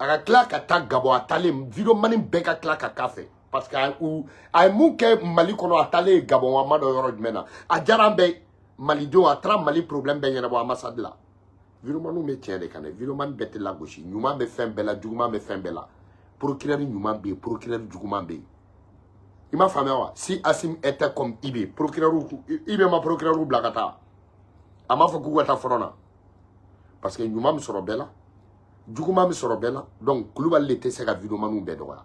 a ka tila ka taa gabɔ a taalen video mani bɛɛ ka tila ka k'a fɛ parce que a ye mun kɛ mali kɔnɔ a taalen gabɔn wa ma dɔ yɔrɔ jumɛn na a diyara an bɛɛ malidenw a taara mali problème bɛɛ ɲɛnabɔ ambassade la Virumaniw bɛ tiɲɛ de kan dɛ virumani bɛɛ tɛ lagosi ɲuman bɛ fɛn bɛɛ la juguman bɛ fɛn bɛɛ la porokirɛri ɲuman bɛ yen porokirɛri juguman bɛ yen i m'a faamuya wa si asim était comme i bɛ porokirɛriw i bɛ ma porokirɛriw bila ka taa a m'a fɔ k'u ka taa fɔlɔ na parce que ɲuman bɛ sɔrɔ bɛɛ la juguman bɛ sɔrɔ bɛɛ la donc kulubali de tɛ se ka virumaniw bɛɛ dɔgɔya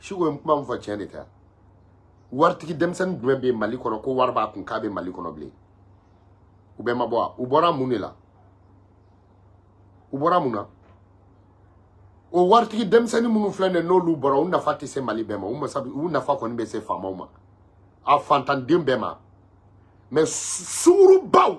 siko n kuma min fɔ tiɲɛ de tɛ waritigi denmisɛnnin jumɛn bɛ mali kɔnɔ ko wari b'a kun k'a bɛ mali kɔnɔ bilen u bɛɛ ma bɔ a u bɔra mun de la u bɔra mun na o waritigi denmisɛnnin minnu filɛ nin ye n'olu bɔra u nafa tɛ se mali bɛɛ ma u masa u nafa kɔni bɛ se faamaw ma a fantanden bɛɛ ma mɛ sungurubaw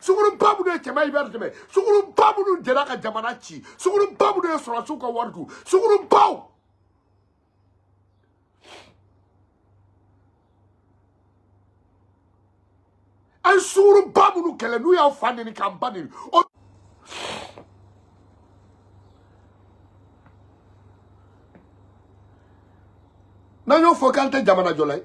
sukuru ba minnu ye cɛma ibɛri dɛmɛ sukuru ba minnu jɛra ka jamana ci sukuru ba minnu ye sɔrɔsiw ka wari dun sukuru baw an sukuru ba minnu kɛlɛ n'u y'aw fa neni k'an ba neni n'an y'o fɔ k'an tɛ jamana jɔla ye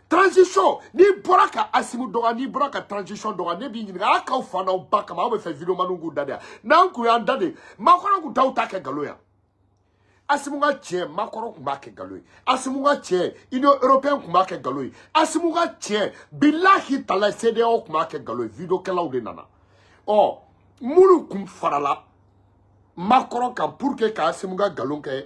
transition n'i bɔra ka asimu dɔgɔ n'i bɔra ka transition dɔgɔ ne b'i ɲininka ala k'aw fa n'aw ba kama aw bɛ fɛ videomaniw k'u da de yan n'an kun y'an da de maakɔrɔ kun t'aw ta kɛ nkalon yan asimu ka tiɲɛ makɔrɔ tun b'a kɛ nkalon ye asimu ka tiɲɛ union européen tun b'a kɛ nkalon ye asimu ka tiɲɛ bilahi tala cdao tun b'a kɛ nkalon ye videokɛlaw de nana ɔ minnu kun farala makɔrɔ kan pour que ka asimu ka nkalon kɛ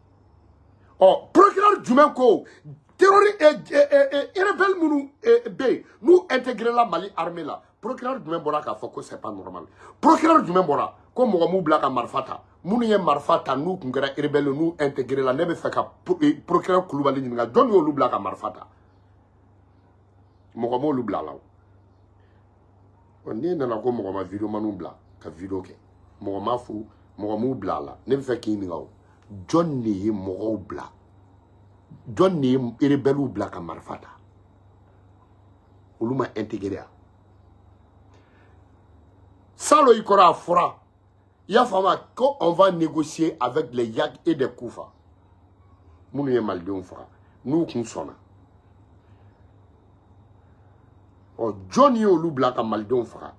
ɔ procureur jumɛn ko terrori rebelle minnu bɛ yen n'u intégrela mali armée la procureur jumɛn bɔra k'a fɔ ko c'est pas normal procureur jumɛn bɔra ko mɔgɔ m'u bila ka marifa ta minnu ye marifa ta n'u tun kɛra rebelle n'u intégrela ne bɛ fɛ ka procureur kulubali ɲininka jɔn y'olu bila ka marifa ta mɔgɔ m'olu bila la o n'i nana ko mɔgɔ ma video maniw bila ka video kɛ mɔgɔ ma fo mɔgɔ m'u bila a la ne bɛ fɛ k'i ɲininka o jɔn de ye mɔgɔw bila jɔn de ye erebɛliw bila ka marifa ta olu ma integere a salo i kɔrɔ a fɔra Il y a quand on va négocier avec les Yak et des Koufa, nous sommes maldenw faga n'u kun sɔnna ɔ jɔn ye olu bila ka malidenw faga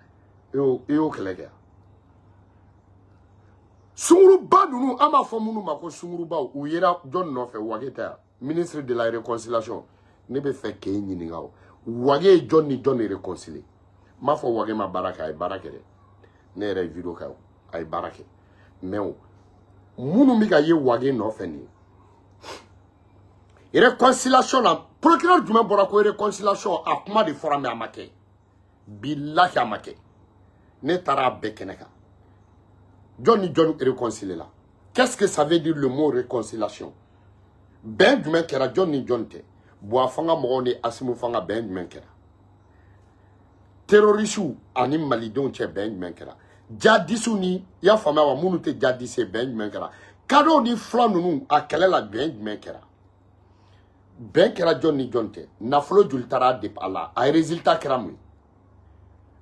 e y'o e y'o kɛlɛ kɛ sunguruba ninnu an b'a fɔ minnu ma ko sungurubaw u yera jɔn nɔfɛ wage tɛ yan ministre de la réconciliation ne bɛ fɛ k'e ɲininka o wage ye jɔn ni jɔn de réconcilie n m'a fɔ wage ma baara kɛ a ye baara kɛ dɛ ne yɛrɛ ye video kɛ a ye baara kɛ mɛ o minnu bɛ ka ye wage nɔfɛ nin ye réconciliation na procureur jumɛn bɔra ko réconciliation a kuma de fɔra mɛ a ma kɛ bilahi a ma kɛ ne taara a bɛɛ kɛnɛ kan jɔn ni jɔn réconcilie la qu'est-ce que ça veut dire le mot réconciliation bɛn jumɛn kɛra jɔn ni jɔn tɛ buwa fanga mɔgɔw ni asimu fanga bɛn jumɛn kɛra terorisiw ani malidenw cɛ bɛn jumɛn kɛra jadisiw ni i y'a faamuya wa minnu tɛ jadise bɛn jumɛn kɛra kadɔw ni fula ninnu a kɛlɛ la bɛn jumɛn kɛra bɛn kɛra jɔn ni jɔn cɛ nafolo joli taara de a la a ye résultat kɛra mun ye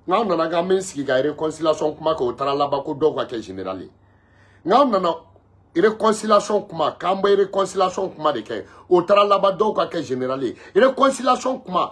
n'aw nana k'an bɛ n sigi ka réconciliation kuma kɛ o taara laban ko dɔw ka kɛ général ye n'aw nana réconciliation kuma k'an bɛ réconciliation kuma de kɛ o taara laban dɔw ka kɛ général ye réconciliation kuma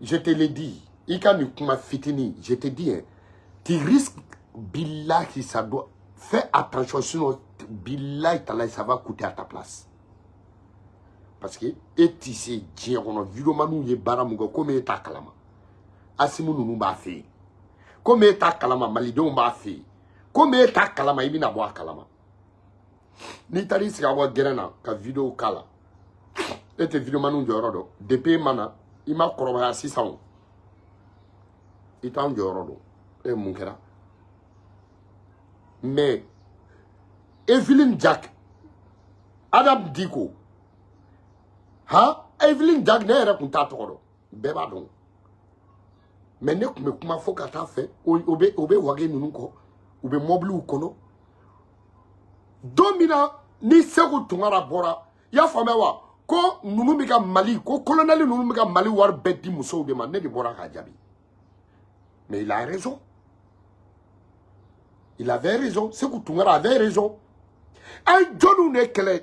je te l'ai dit i ka nin kuma fitini je te dis hein, tu risques billahi ça doit fais attention sinon billahi t'ala ça va coûter à ta place parce que e ti se diɲɛ kɔnɔ videomaniw ye baara mun kɛ komi e t'a kalama asimu ninnu b'a fɛ yen komi e t'a kalama malidenw b'a fɛ yen komi e t'a kalama i bɛna bɔ a kalama n'i taara i sigi aw ka gɛrɛn na ka video k'a la e tɛ videomaniw jɔyɔrɔ dɔn depuis e ma na i ma kɔrɔbaya sisan o i t'an jɔyɔrɔ dɔn e mun kɛra mais evelyn jack adam diko han evelyn jack ne yɛrɛ tun t'a tɔgɔ dɔn bɛɛ b'a dɔn mais ne tun bɛ kuma fo ka taa fɛ o bɛ o bɛ wage ninnu kɔ u bɛ mɔbiliw kɔnɔ don min na ni segu tunkara bɔra i y'a faamuya wa ko ninnu bɛ ka mali ko kolonɛli ninnu bɛ ka mali wari bɛɛ di musow de ma ne de bɔra k'a jaabi mais il a raison il avait raison segu tunkara avait raison an jɔniw de kɛlɛ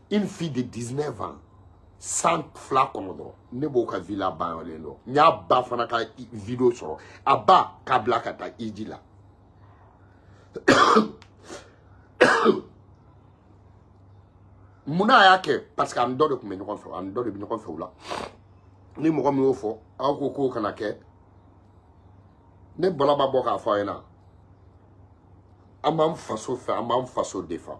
une fille de 19 ans san fila kɔnɔ dɔrɔn ne b'o ka vi la banyɔlen dɔn n y'a ba fana ka video sɔrɔ a ba k'a bila ka taa iji la munna a y'a kɛ parce que ani dɔ de tun bɛ ɲɔgɔn fɛ ani dɔ de bɛ ɲɔgɔn fɛ o la ni mɔgɔ min y'o fɔ aw ko k'o kana kɛ ne bɔla ma bɔ k'a fɔ a ɲɛna an b'an faso fɛ an b'an faso defan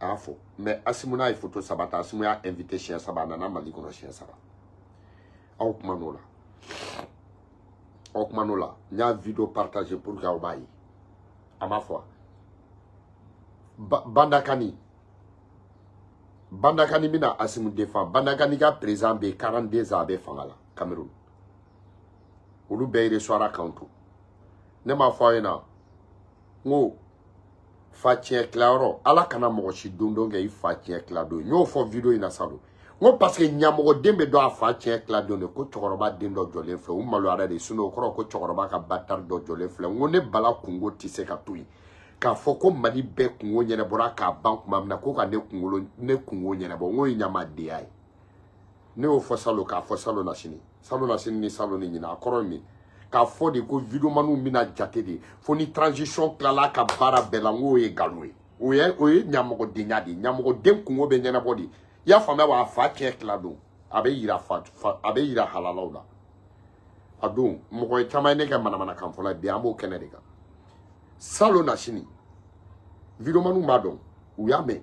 a y'a fɔ mɛ asimu n'a ye foto saba ta asimu y'a invité siɲɛ saba a nana mali kɔnɔ siɲɛ saba aw kuma n'o la aw kuma n'o la n y'a video partage pour que aw b'a ye a m'a fɔ bandakani bandakani bɛna asimu defan bandakani ka président bɛ yen 42 ans a bɛ fanga la cameroun olu bɛɛ reçoira kan to ne m'a fɔ aw ɲɛna n ko fa tiɲɛ tilayɔrɔ ala kana mɔgɔ si don don kɛ i fa tiɲɛ tila don n y'o fɔ video in na sa don n ko parce que ɲamɔgɔden bɛ dɔn a fa tiɲɛ tila don de ko cɛkɔrɔba den dɔ jɔlen filɛ u maloyara de sinɔn o kɔrɔ ko cɛkɔrɔba ka batari dɔ jɔlen filɛ n ko ne bala kungo tɛ se ka to yen k'a fɔ ko mali bɛɛ kungo ɲɛnɛbɔra k'a ban kuma min na ko ka ne kunkolo ne kungo ɲɛnɛbɔ n ko ye ɲamadenya ye ne y'o fɔ salon k'a fɔ salon na sini salon na sini ni salon ni ɲina a kɔrɔ ye min k'a fɔ de ko videomaniw bɛna jate de fo ni transition tilala ka baara bɛɛ la n k'o ye nkalon ye o ye o ye ɲamɔgɔdenya de ye ɲamɔgɔden kungo bɛ ɲɛnabɔ de i y'a faamuya wa a fa tiɲɛ tila don a bɛ yira fa a bɛ yira halalaw la a don mɔgɔ caman ye ne kɛ manamanakan fɔlɔ ye bi an b'o kɛnɛ de kan salon na sini videomaniw b'a dɔn u y'a mɛn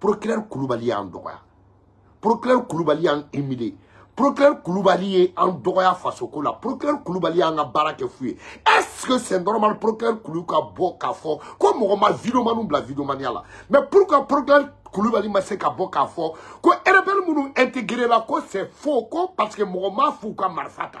procureur kulubali y'an dɔgɔya procureur kulubali y'an humilier procureur kulubali ye an dɔgɔya fasoko la procureur kulubali y'an ka baara kɛ fu ye est ce que c'est normal procureur kulu ka bɔ k'a fɔ ko mɔgɔ ma videomaniw bila videomaniya la mais pourquoi procureur kulubali ma se ka bɔ k'a fɔ ko rebelle minnu intégré la ko c'est faux ko parce que mɔgɔ m'a f'u ka marifa ta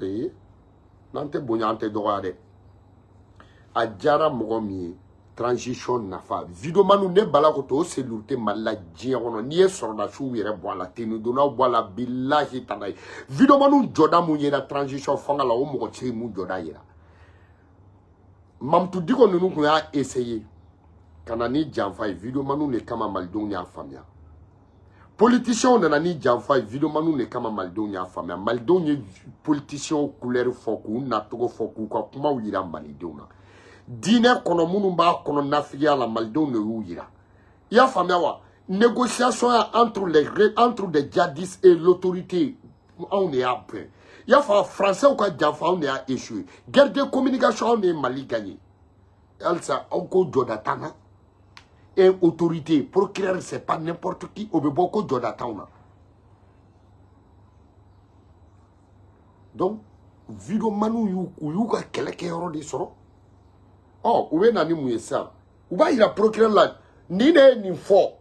ee n'an tɛ bonya an tɛ dɔgɔya dɛ a diyara mɔgɔ min ye transition nafa videomaniw ne bala ko to o seluru tɛ mali la diɲɛ kɔnɔ n'i ye sɔrɔdasiw yɛrɛ bɔ a la tenidonnaw bɔ a la bilahi tana ye videomaniw jɔda mun yera transition fanga la o mɔgɔ tɛ mun jɔda yira mamutu diko ninnu tun y'a essayer ka na ni janfa ye videomaniw de kama malidenw y'a faamuya politiciens nana ni janfa ye videomaniw de kama malidenw y'a faamuya malidenw ye politiciens kulɛri fɔ k'u nacogo fɔ k'u ka kumaw yira malidenw na diinɛ kɔnɔ minnu b'a kɔnɔ nafigiya la malidenw de y'u yira i y'a faamuya wa négociation ya entre les entre des djihadistes et l'autorité anw de y'a bɛn i y'a fɔ français ka janfa anw de y'a échoué guerre de communication anw de ye mali gagné alisa aw ko jɔda t'an na e autorité procureur c'est pas n'importe qui o bɛ bɔ ko jɔda t'anw na donc videomaniw y'u u y'u ka kɛlɛ kɛ yɔrɔ de sɔrɔ ɔ u bɛ na ni mun ye sisan u b'a yira procureur la nin de ye nin fɔ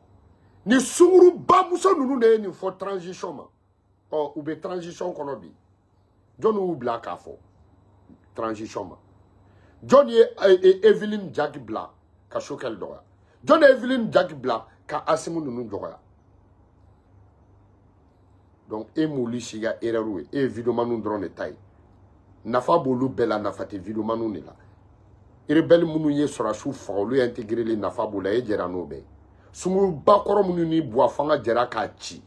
nin sunguruba muso ninnu de ye nin fɔ transition ma ɔ u bɛ transition kɔnɔ bi jɔn y'u bila k'a fɔ transition ma jɔn ye eh, eh, evelyn jaki bila ka sokɛli dɔgɔya jɔn ye evelyn jaki bila ka asimu ninnu dɔgɔya donc e m'olu si ka erreur ye e ye videomaniw dɔrɔn de ta ye nafa b'olu bɛɛ la nafa tɛ videomaniw de la rebɛli minnu ye sɔrɔdasiw faga olu ye intégreli nafa b'o la e jɛra n'o bɛɛ ye sunguruba kɔrɔ minnu ni buwa fanga jɛra k'a ci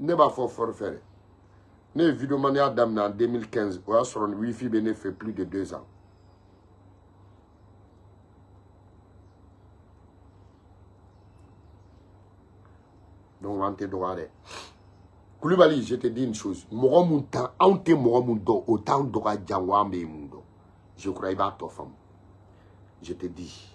ne b'a fɔ forfait de ne ye videomaniya daminɛ en 2015 o y'a sɔrɔ ni wifi bɛ ne fɛ plus de deux ans donc an tɛ dɔgɔya dɛ kulubali je te dis une chose mɔgɔ mun tan anw tɛ mɔgɔ mun dɔn o t'an dɔgɔya jango an bɛ mun dɔn je crois i b'a tɔ faamu je te dis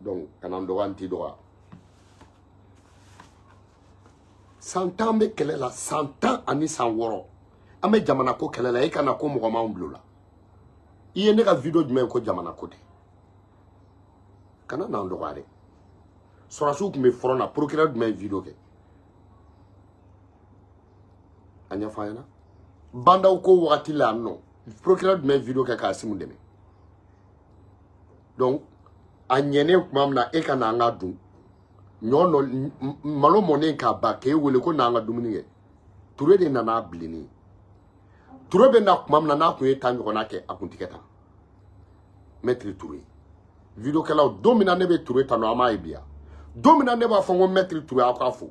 donc kana n dɔgɔya n t'i dɔgɔya san tan bɛ kɛlɛ la san tan ani san wɔɔrɔ an bɛ jamana ko kɛlɛ la e kana ko mɔgɔ m'anw bilo la i ye ne ka video jumɛn ko jamana ko tɛ kana n'an dɔgɔya dɛ sɔrɔsiw tun bɛ fɔrɔn na procureur jumɛn ye video kɛ a ɲɛfɔ a ɲɛna bandaw ko wagati la yan nɔ procureur tun bɛ video kɛ k'a simu dɛmɛ donc a ɲɛnen tuma min na e ka na an ka dun ɲɔ nɔ malo mɔnen k'a ba k'e wele ko n'an ka dumuni kɛ ture de nana a bilenni ture bɛ na tuma min na n'a tun ye tan ɲɔgɔnna kɛ a tun tɛ kɛ tan mɛtiri ture videokɛlaw don min na ne bɛ ture ta nɔ an b'a ye bi yan don min na ne b'a fɔ n ko mɛtiri ture aw k'a fo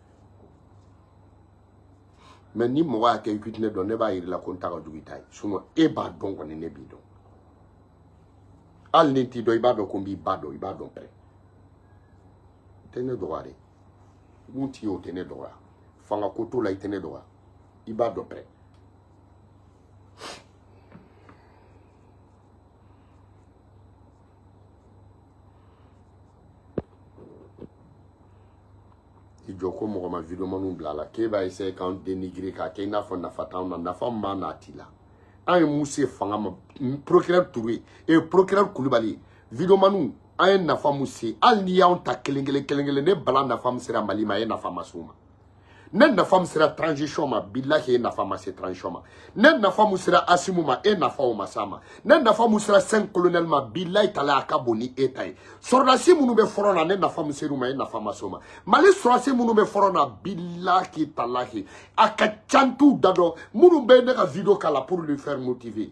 mɛ ni mɔgɔ y'a kɛ ikiti ne dɔn ne b'a yirila ko n ta ka jugu i ta ye sinɔ e b'a dɔn kɔni ne b'i dɔn hali ni n t'i dɔn i b'a dɔn ko n b'i ba dɔn i b'a dɔn pɛrɛ tɛ ne dɔgɔya dɛ mun t'i ye o tɛ ne dɔgɔya fanga ko t'o la i tɛ ne dɔgɔya i b'a dɔn pɛrɛ i jɔ ko mɔgɔ ma videomaniw bila la k'e b'a essaye k'an denigre k'a kɛ i n'a fɔ nafa t'anw na nafa min b'an na a t'i la an ye mun se fanga ma procureur ture ye ee procureur kulubali ye videomaniw an ye nafa mun se hali n'i y'anw ta kelen kelen kelen kelen ne bala nafa min sera mali ma a ye nafa ma s'o ma ne nafa min sera transition ma bilahi e nafa ma se transition ma ne nafa min sera asimu ma e nafa o ma s'a ma ne nafa min sera sen colonel ma bilahi tala a ka bon ni e ta ye sɔrɔdasi minnu bɛ fɔlɔ na ne nafa min ser'u ma e nafa ma s'o ma mali sɔrɔdasi minnu bɛ fɔlɔ na bilahi talahi a ka ca n t'u da dɔn minnu bɛ ne ka video k'a la pour lui faire motiver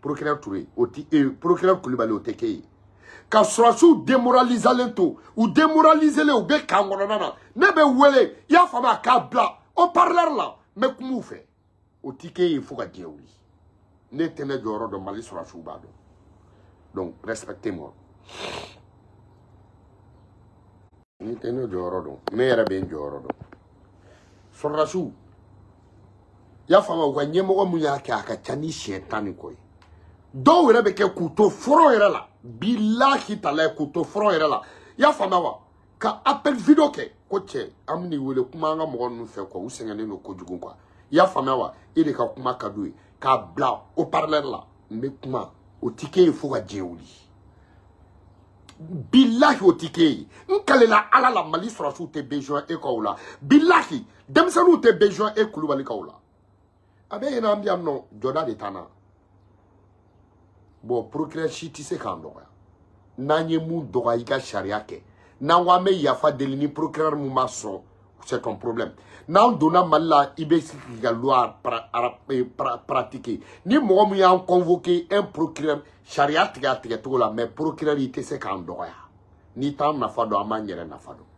procureur ture o ti e procureur kulibali o tɛ k'e ye ka sɔrɔdasiw demoralisalen to u demoraliselen u bɛ kan kɔnɔna na ne bɛ wele i y'a faamu a k'a bila o parleur la n bɛ kuma u fɛ o ti k'e ye fo ka diɲɛ wuli ne tɛ ne jɔyɔrɔ dɔn mali sɔrɔsiw b'a dɔn donc respectez moi ne tɛ ne jɔyɔrɔ dɔn ne yɛrɛ bɛ n jɔyɔrɔ dɔn sɔrɔdasiw y'a faamu u ka ɲɛmɔgɔ mun y'a kɛ a ka ca ni siɲɛ tan ni kɔ ye dɔw yɛrɛ bɛ kɛ k'u to foro yɛrɛ la bilahi tala ye k'u to foro yɛrɛ la y'a faamuya wa ka appel video kɛ ko cɛ an bɛn'i wele kuma an ka mɔgɔ ninnu fɛ kuwa u sɛgɛnnen don kojugu kuwa i y'a faamuya wa e de ka kuma ka d'u ye k'a bila o parlɛr la n bɛ kuma o tɛ k'e ye fo ka diɲɛ wuli bilahi o tɛ k'e ye n kalela ala la mali sɔrɔsiw tɛ besoin e kaw la bilahi denmisɛnninw tɛ besoin e kulubali kaw la a bɛ yen na an bɛ yan nɔ jɔda de t'an na bɔn procureur si tɛ se k'an dɔgɔya n'an ye mun dɔgɔya i ka sariya kɛ n'an ko an bɛ yafa deli ni procureur mun b'a sɔn c'est ton problème n'an donna mali la i bɛ sigi k'i ka loi eh, pratiquer ni mɔgɔ min y'an convoqué un procureur sariya tigɛ a tigɛ cogo la mais procureur i tɛ se k'an dɔgɔya n'i t'an nafa dɔn an b'an yɛrɛ nafa dɔn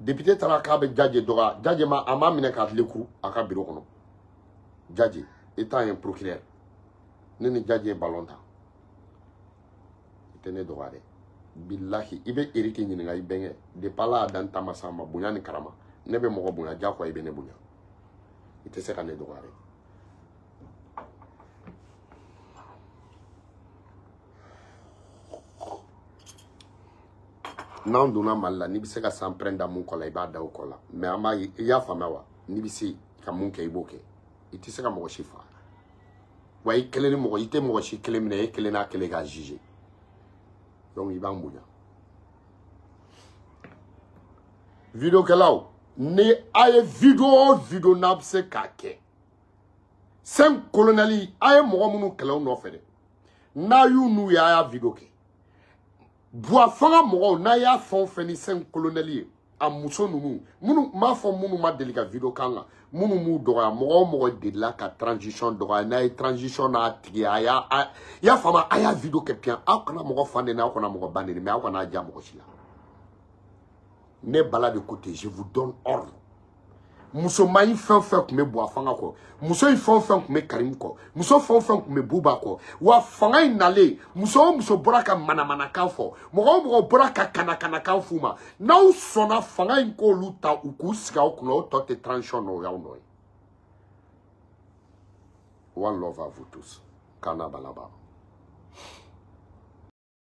député taara k'a bɛ jaje dɔgɔya jaje ma a m'a minɛ k'a tile kuru a ka biro kɔnɔ jaje e t'an ye procureur ne ni jaje ye ballon ta i tɛ ne dɔgɔya dɛ bilahi i bɛ erike ɲininka i bɛnkɛ depuis ala y'a dan taama s'a ma bonya ni karama ne bɛ mɔgɔ bonya diyagoya i bɛ ne bonya i tɛ se ka ne dɔgɔya dɛ n'an donna mali la n'i bɛ se ka san pɛrɛn da mun kɔ la i b'a da o kɔ la mɛ an b'a ye i y'a faamuya wa n'i bɛ se ka mun kɛ i b'o kɛ i tɛ se ka mɔgɔ si faga wa i kelen ni mɔgɔ i tɛ mɔgɔ si kelen minɛ e kelen n'a kelen k'a juge donc i b'an bonya videokɛlaw ni a ye video o video n'a bɛ se k'a kɛ sen kolonɛli a ye mɔgɔ minnu kɛlɛw nɔfɛ dɛ n'a y'u n'u y'a y'a video kɛ buwa fanga mɔgɔw n'a y'a fɛn o fɛn ni sɛn kolonɛli ye a muso ninnu minnu m'a fɔ minnu ma deli ka video kan kan minnu m'u dɔgɔya mɔgɔ o mɔgɔ delila ka transition dɔgɔya n'a ye transition n'a tigi a y'a a y'a faamu a y'a video kɛ piyan aw kana mɔgɔ fa nɛni aw kana mɔgɔ ba nɛni mɛ aw kana a ja mɔgɔ si la ne bala de ko ten je vous donne ordre musoman in fɛn o fɛn tun bɛ bɔ a fanga kɔ muso in fɛn o fɛn tun bɛ karimu kɔ muso fɛn o fɛn tun bɛ buba kɔ wa fanga in nalen muso o muso bɔra ka manamanakan fɔ mɔgɔ o mɔgɔ bɔra ka kanakanakan f'u ma n'aw sɔnna fanga in k'olu ta u k'u sigi aw kunna o tɔ tɛ transition nɔ o y'aw nɔ ye one love à vous tous kanna balaba